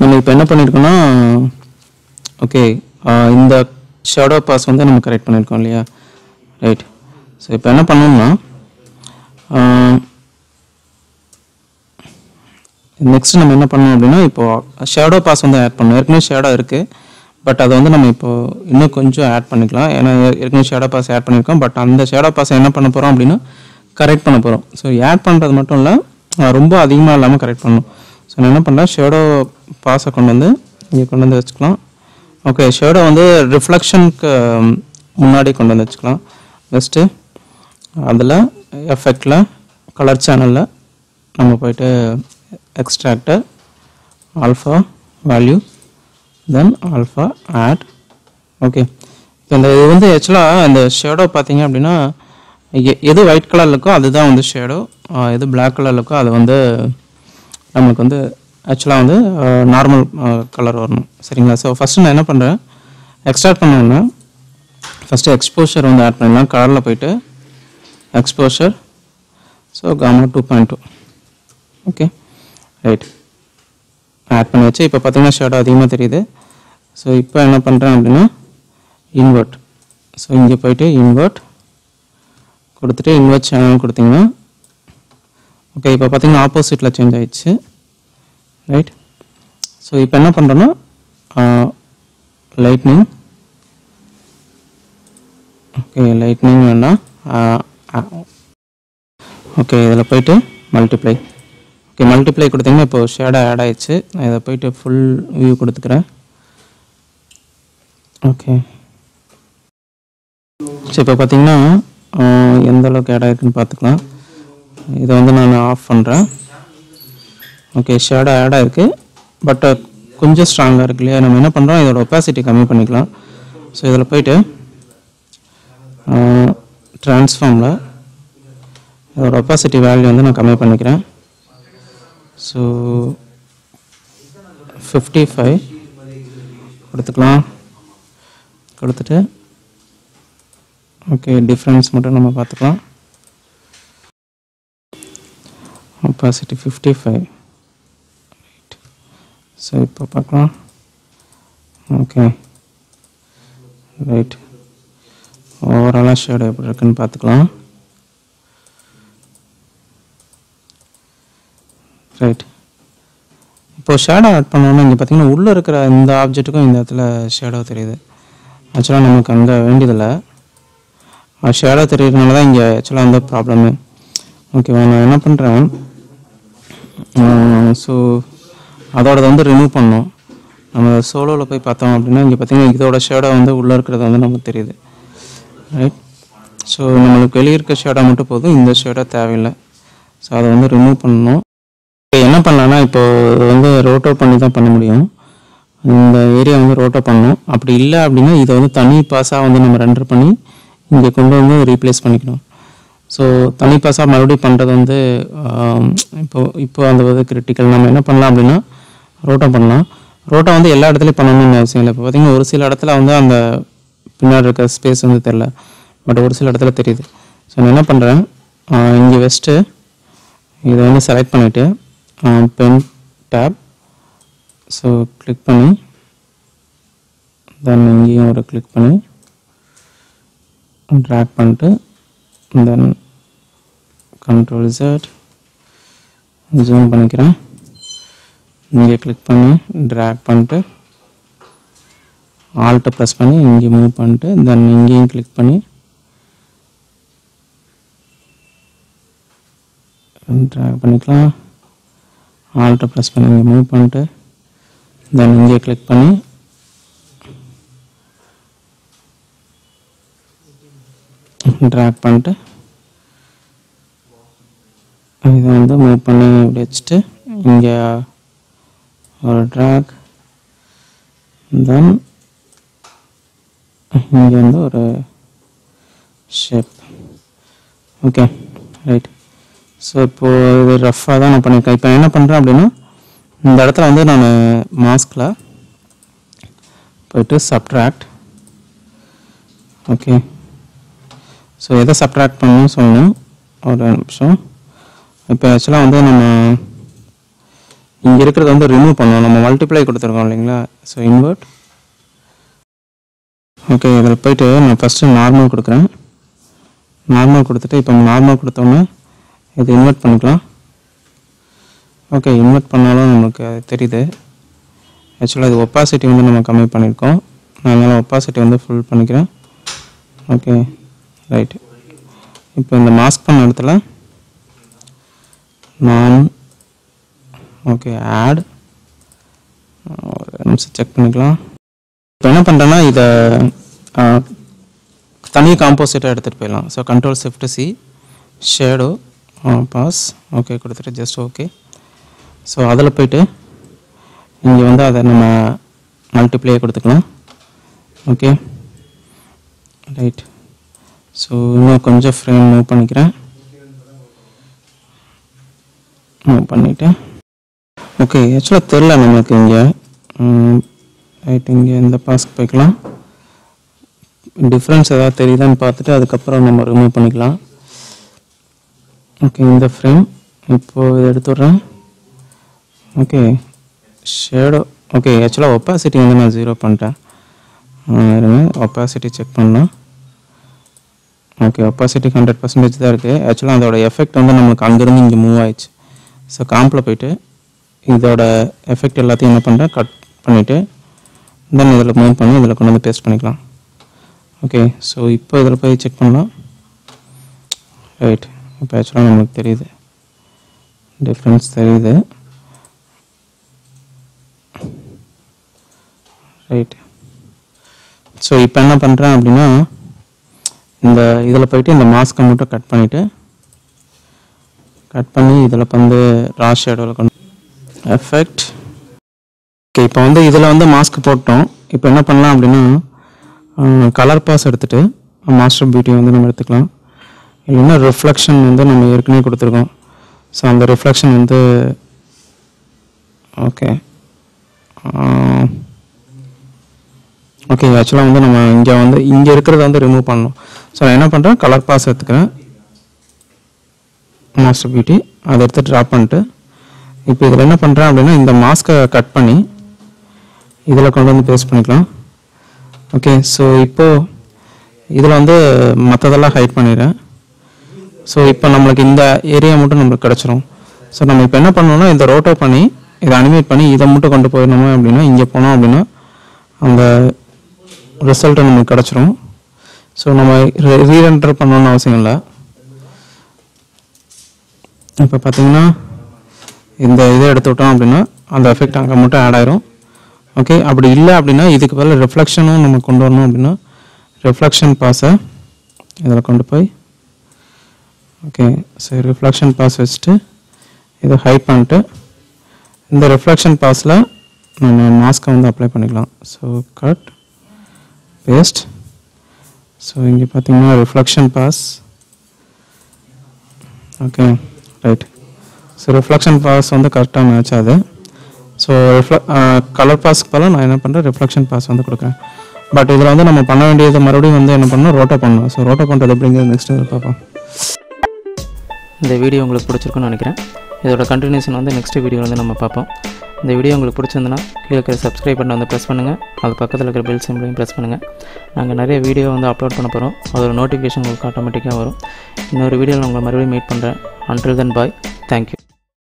நம்ம இப்போ என்ன பண்ணியிருக்கோம்னா ஓகே இந்த ஷேடோ பாஸ் வந்து நம்ம கரெக்ட் பண்ணியிருக்கோம் இல்லையா? ரைட் ஸோ இப்போ என்ன பண்ணோம்னா நெக்ஸ்ட் நம்ம என்ன பண்ணோம் அப்படின்னா இப்போது ஷேடோ பாஸ் வந்து ஆட் பண்ணோம். ஏற்கனவே ஷேடோ இருக்குது பட் அதை வந்து நம்ம இப்போ இன்னும் கொஞ்சம் ஆட் பண்ணிக்கலாம். ஏன்னா ஏற்கனவே ஷேடோ பாஸ் ஆட் பண்ணியிருக்கோம் பட் அந்த ஷேடோ பாஸை என்ன பண்ண போகிறோம் அப்படின்னா கரெக்ட் பண்ண போகிறோம் ஸோ ஆட் பண்ணுறது மட்டும் இல்லை ரொம்ப அதிகமாக இல்லாமல் கரெக்ட் பண்ணணும். ஸோ நான் என்ன பண்ணலாம் ஷேடோ பாஸை கொண்டு வந்து இங்கே கொண்டு வந்து வச்சுக்கலாம். ஓகே ஷேடோ வந்து ரிஃப்ளெக்ஷனுக்கு முன்னாடி கொண்டு வந்து வச்சுக்கலாம். ஜஸ்ட்டு அதில் எஃபெக்டில் கலர் சேனலில் நம்ம போயிட்டு extractor alpha value then alpha add okay இப்போ இந்த இது வந்து ஆக்சுவலாக இந்த ஷேடோ பார்த்தீங்க அப்படின்னா எ- எது ஒயிட் கலரில் இருக்கோ அதுதான் வந்து ஷேடோ எது பிளாக் கலரில் இருக்கோ அது வந்து நம்மளுக்கு வந்து ஆக்சுவலாக வந்து நார்மல் கலர் வரணும். சரிங்களா? ஸோ ஃபஸ்ட்டு நான் என்ன பண்ணுறேன் எக்ஸ்ட்ராக்ட் பண்ணோன்னா ஃபஸ்ட்டு எக்ஸ்போஷர் வந்து ஆட் பண்ணிடலாம் கலரில் போயிட்டு exposure so gamma two point two okay right add பண்ணி வச்சு இப்போ பார்த்தீங்கன்னா ஷேடோ அதிகமாக தெரியுது. ஸோ இப்போ என்ன பண்ணுறேன் அப்படின்னா இன்வெர்ட் ஸோ இங்கே போயிட்டு இன்வெர்ட் கொடுத்துட்டு இன்வெர்ட் சேனல் கொடுத்தீங்கன்னா ஓகே இப்போ பார்த்தீங்கன்னா ஆப்போசிட்டில் சேஞ்ச் ஆயிடுச்சு. ரைட் ஸோ இப்போ என்ன பண்ணுறோன்னா லைட்னிங் ஓகே லைட்னிங் வேண்டாம் ஓகே இதில் போயிட்டு மல்டிப்ளை ஓகே மல்டிப்ளை கொடுத்தீங்கன்னா இப்போ ஷேடாக ஆட் ஆயிடுச்சு. நான் இதை போயிட்டு ஃபுல் வியூ கொடுத்துக்கிறேன். ஓகே ஸோ இப்போ பார்த்தீங்கன்னா எந்த அளவுக்கு ஆட் ஆயிருக்குன்னு பார்த்துக்கலாம். இதை வந்து நான் ஆஃப் பண்ணுறேன் ஓகே ஷேடாக ஆடாக இருக்குது பட் கொஞ்சம் ஸ்ட்ராங்காக இருக்கு இல்லையா? நம்ம என்ன பண்ணுறோம் இதோட ஒப்பாசிட்டி கம்மி பண்ணிக்கலாம். ஸோ இதில் போயிட்டு ட்ரான்ஸ்ஃபார்மில் இதோட ஒப்பாசிட்டி வேல்யூ வந்து நான் கம்மி பண்ணிக்கிறேன். ஸோ ஃபிஃப்டி ஃபைவ் கொடுத்துக்கலாம். கொடுத்துட்டு ஓகே டிஃப்ரென்ஸ் மட்டும் நம்ம பார்த்துக்கலாம். ஒப்பாசிட்டி ஃபிஃப்டி ஃபைவ் ஸோ இப்போ பார்க்கலாம். ஓகே ரைட் ஓவராலாக ஷேடோ எப்படி இருக்குன்னு பார்த்துக்கலாம். ரைட் இப்போ ஷேடோ ஆட் பண்ணோன்னா இங்கே பார்த்தீங்கன்னா உள்ளே இருக்கிற இந்த ஆப்ஜெக்ட்டுக்கும் இந்த இடத்துல ஷேடோ தெரியுது. ஆக்சுவலாக நமக்கு அங்கே வேண்டியதில்லை. ஷேடோ தெரியறதுனால தான் இங்கே ஆக்சுவலாக எந்த ப்ராப்ளமு ஓகேவா நான் என்ன பண்ணுறேன் ஸோ அதோட வந்து ரிமூவ் பண்ணோம் நம்ம சோலோவில் போய் பார்த்தோம் அப்படின்னா இங்கே பார்த்தீங்கன்னா இதோட ஷேடோ வந்து உள்ளே இருக்கிறது வந்து நமக்கு தெரியுது. ரைட் ஸோ நம்மளுக்கு வெளியே இருக்க ஷேடோ மட்டும் போதும் இந்த ஷேடோ தேவையில்லை. ஸோ அதை வந்து ரிமூவ் பண்ணணும். இப்போ என்ன பண்ணலாம்னா இப்போ வந்து ரோட்டோ பண்ணி தான் பண்ண முடியும். இந்த ஏரியா வந்து ரோட்டோ பண்ணணும். அப்படி இல்லை அப்படின்னா இதை வந்து தனி பாஸாக வந்து நம்ம ரெண்டர் பண்ணி இங்கே கொண்டு வந்து ரீப்ளேஸ் பண்ணிக்கணும். ஸோ தனி பாஸாக மறுபடியும் பண்ணுறது வந்து இப்போ இப்போ அந்த வந்து கிரிட்டிக்கல் நம்ம என்ன பண்ணலாம் அப்படின்னா ரோட்டம் பண்ணலாம். ரோட்டம் வந்து எல்லா இடத்துலையும் பண்ணணும்னு அவசியம் இல்லை. இப்போ பார்த்தீங்கன்னா ஒரு சில இடத்துல வந்து அந்த பின்னாடி இருக்க ஸ்பேஸ் வந்து தெரில பட் ஒரு சில இடத்துல தெரியுது. ஸோ நான் என்ன பண்ணுறேன் இங்கே வெஸ்ட்டு இதை வந்து செலக்ட் பண்ணிவிட்டு பென் டேப் ஸோ கிளிக் பண்ணி தென் இங்கேயும் ஒரு கிளிக் பண்ணி ட்ராக் பண்ணிட்டு தென் கண்ட்ரோல் Z ஜூம் பண்ணிக்கிறேன். இங்கே கிளிக் பண்ணி ட்ராக் பண்ணிட்டு ஆல்ட்டை ப்ரெஸ் பண்ணி இங்கே மூவ் பண்ணிட்டு தென் இங்கேயும் கிளிக் பண்ணி ட்ராக் பண்ணிக்கலாம். ஆல்ட்டை ப்ரெஸ் பண்ணி இங்கே மூவ் பண்ணிட்டு தென் இங்கே கிளிக் பண்ணி ட்ராக் பண்ணிட்டு இதை வந்து மூவ் பண்ணி இப்படி வச்சுட்டு இங்கே ஒரு ட்ராக் தென் இங்கே வந்து ஒரு ஷேப் ஓகே ரைட் ஸோ இப்போது இது ரஃப்பாக தான் நான் பண்ணியிருக்கேன். இப்போ என்ன பண்ணுறேன் அப்படின்னா இந்த இடத்துல வந்து நான் மாஸ்கில் போயிட்டு சப்ட்ராக்ட் ஓகே ஸோ எதை சப்ட்ராக்ட் பண்ணணும்னு சொல்லணும் ஒரு நிமிஷம். இப்போ ஆக்சுவலாக வந்து நம்ம இங்கே இருக்கிறத வந்து ரிமூவ் பண்ணுவோம் நம்ம மல்டிப்ளை கொடுத்துருக்கோம் இல்லைங்களா? ஸோ இன்வெர்ட் ஓகே இதில் போயிட்டு நான் ஃபஸ்ட்டு நார்மல் கொடுக்குறேன். நார்மல் கொடுத்துட்டு இப்போ நார்மல் கொடுத்தோன்னே இது இன்வெர்ட் பண்ணிக்கலாம். ஓகே இன்வெர்ட் பண்ணாலும் நமக்கு அது தெரியுது. ஆக்சுவலாக இது ஒப்பாசிட்டி வந்து நம்ம கம்மி பண்ணியிருக்கோம். நான் அதனால் ஒப்பாசிட்டி வந்து ஃபுல் பண்ணிக்கிறேன். ஓகே ரைட்டு இப்போ இந்த மாஸ்க் பண்ண இடத்துல நான் ஓகே ஆட் நிமிஷம் செக் பண்ணிக்கலாம். இப்போ என்ன பண்ணுறேன்னா இதை தனி காம்போசிட்டாக எடுத்துகிட்டு போயிடலாம். So control shift C shadow pass okay கொடுத்துட்டு ஜஸ்ட் ஓகே ஸோ அதில் போயிட்டு இங்கே வந்து அதை நம்ம மல்டிப்ளே கொடுத்துக்கலாம். ஓகே ரைட் ஸோ இன்னும் கொஞ்சம் ஃப்ரேம் மூவ் பண்ணிக்கிறேன். மூவ் பண்ணிவிட்டு ஓகே ஆக்சுவலாக தெரில நமக்கு இங்கே. ரைட் இங்கே இந்த பாஸ்க்கு போய்க்கலாம். டிஃப்ரென்ஸ் ஏதாவது தெரியுதான்னு பார்த்துட்டு அதுக்கப்புறம் நம்ம ரிமூவ் பண்ணிக்கலாம். ஓகே இந்த ஃப்ரேம் இப்போது இதை எடுத்துடுறேன் ஓகே ஷேடோ ஓகே ஆக்சுவலாக ஒப்பாசிட்டி வந்து நான் ஜீரோ பண்ணிட்டேன். இருங்க ஒப்பாசிட்டி செக் பண்ணலாம். ஓகே ஒப்பாசிட்டி ஹண்ட்ரட் பர்சன்டேஜ் தான் இருக்குது ஆக்சுவலாக அதோட எஃபெக்ட் வந்து நம்மளுக்கு அங்கேருந்து இங்கே மூவ் ஆயிடுச்சு. ஸோ காம்பில் போயிட்டு இதோட எஃபெக்ட் எல்லாத்தையும் என்ன பண்ணுறேன் கட் பண்ணிவிட்டு தென் இதில் மூவ் பண்ணி இதில் கொண்டு வந்து பேஸ்ட் பண்ணிக்கலாம். ஓகே ஸோ இப்போ இதில் போய் செக் பண்ணலாம். ரைட் இப்போ ஆக்சுவலாக நம்மளுக்கு தெரியுது. டிஃப்ரென்ஸ் தெரியுது. ரைட் ஸோ இப்போ என்ன பண்ணுறேன் அப்படின்னா இந்த இதில் போயிட்டு இந்த மாஸ்க்கை மட்டும் கட் பண்ணிவிட்டு கட் பண்ணி இதில் வந்து ரா ஷேடோவில் கொண்டு எஃபெக்ட் ஓகே இப்போ வந்து இதில் வந்து மாஸ்க் போட்டோம். இப்போ என்ன பண்ணலாம் அப்படின்னா கலர் பாஸ் எடுத்துகிட்டு மாஸ்டர் பியூட்டி வந்து நம்ம எடுத்துக்கலாம். இல்லைன்னா ரிஃப்ளெக்ஷன் வந்து நம்ம ஏற்கனவே கொடுத்துருக்கோம். ஸோ அந்த ரிஃப்ளெக்ஷன் வந்து ஓகே ஓகே ஆக்சுவலாக வந்து நம்ம இங்கே வந்து இங்கே இருக்கிறத வந்து ரிமூவ் பண்ணணும். ஸோ நான் என்ன பண்ணுறேன் கலர் பாஸ் எடுத்துக்கிறேன். மாஸ்டர் பியூட்டி அதை எடுத்து ட்ராப் பண்ணிட்டு இப்போ இதில் என்ன பண்ணுறேன் அப்படின்னா இந்த மாஸ்க்கை கட் பண்ணி இதில் கொண்டு வந்து பேஸ்ட் பண்ணிக்கலாம். ஓகே ஸோ இப்போது இதில் வந்து மற்றதெல்லாம் ஹைட் பண்ணிடுறேன். ஸோ இப்போ நம்மளுக்கு இந்த ஏரியா மட்டும் நம்மளுக்கு கிடச்சிரும். ஸோ நம்ம இப்போ என்ன பண்ணணும்னா இந்த ரோட்டோ பண்ணி இதை அனிமேட் பண்ணி இதை மட்டும் கொண்டு போயிடணும் அப்படின்னா இங்கே போனோம் அப்படின்னா அந்த ரிசல்ட்டை நமக்கு கிடச்சிரும். ஸோ நம்ம ரீரெண்டர் பண்ணணும்னு அவசியம் இல்லை. இப்போ பார்த்தீங்கன்னா இந்த இதை எடுத்து விட்டோம் அப்படின்னா அந்த எஃபெக்ட் அங்கே மட்டும் ஆட் ஆயிரும். ஓகே அப்படி இல்லை அப்படின்னா இதுக்கு பதில் ரிஃப்ளெக்ஷனும் நம்ம கொண்டு வரணும் அப்படின்னா ரிஃப்ளெக்ஷன் பாஸை இதில் கொண்டு போய் ஓகே சரி ரிஃப்ளெக்ஷன் பாஸ் வச்சுட்டு இதை ஹைட் பண்ணிட்டு இந்த ரிஃப்ளெக்ஷன் பாஸில் நம்ம மாஸ்க்கை வந்து அப்ளை பண்ணிக்கலாம். ஸோ கட் பேஸ்ட் ஸோ இங்கே பார்த்தீங்கன்னா reflection pass okay right so reflection pass வந்து கரெக்டாக மேட்ச் ஆகுது. ஸோ ரிஃப்ள கலர் பாஸ்க்கு பதிலாக நான் என்ன பண்ணுறேன் ரிஃப்ளெக்ஷன் பாஸ் வந்து கொடுக்குறேன். பட் இதில் வந்து நம்ம பண்ண வேண்டியது மறுபடியும் வந்து என்ன பண்ணணும்? ரோட்டோ பண்ணணும். ஸோ ரோட்டோ பண்ணுறது எப்படிங்கிறது நெக்ஸ்ட் பார்ப்போம். இந்த வீடியோ உங்களுக்கு பிடிச்சிருக்குன்னு நினைக்கிறேன். இதோட கண்டினியூஷன் வந்து நெக்ஸ்ட் வீடியோ வந்து நம்ம பார்ப்போம். இந்த வீடியோ உங்களுக்கு பிடிச்சிருந்துன்னா கீழே இருக்கிற சப்ஸ்கிரைப் பட்டன் வந்து ப்ரெஸ் பண்ணுங்கள் அது பக்கத்தில் இருக்கிற பெல் சிம்பிளையும் ப்ரெஸ் பண்ணுங்கள் நாங்கள் நிறைய வீடியோ வந்து அப்லோட் பண்ண போகிறோம் அதோட நோட்டிஃபிகேஷன் உங்களுக்கு ஆட்டோமேட்டிக்காக வரும். இன்னொரு வீடியோவில் உங்களை மறுபடியும் மீட் பண்ணுறேன் அன்டில் தென் பாய் தேங்க்யூ